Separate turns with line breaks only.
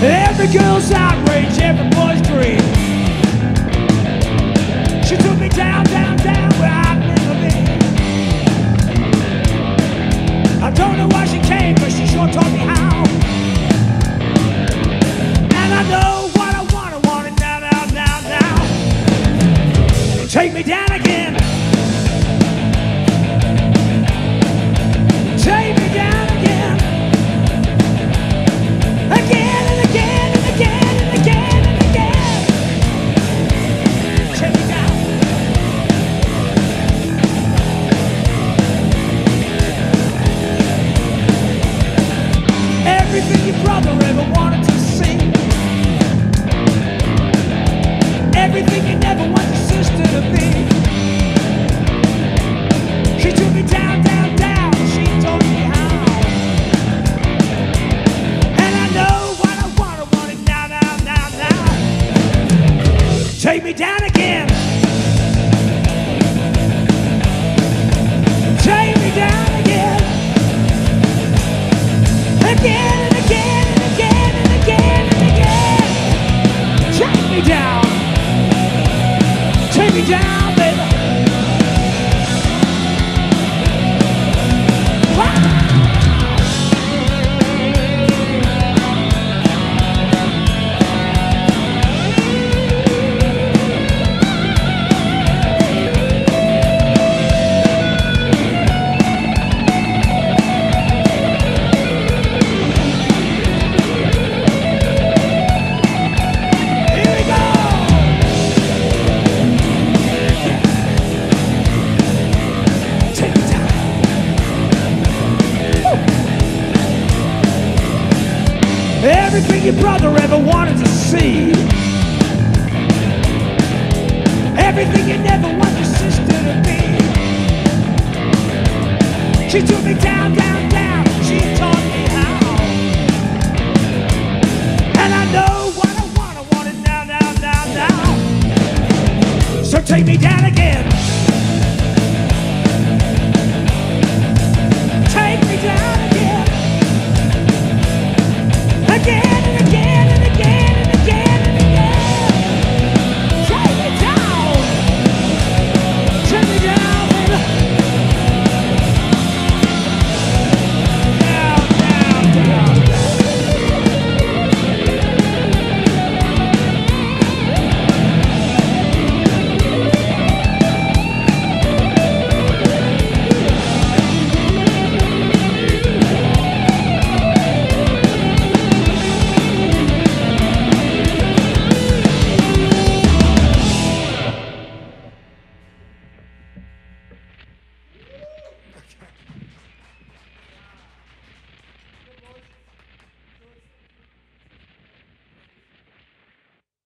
Every girl's outrage, every boy's dream. She took me down, down, down where I've never been. I don't know why she came, but she sure taught me how. And I know what I want, I want it now, now, now, now. Take me down again. Everything your brother ever wanted to see. Everything you never want your sister to be. She took me down, down, down. She taught me how. And I know what I want. I want it now, now, now, now. So take me down again.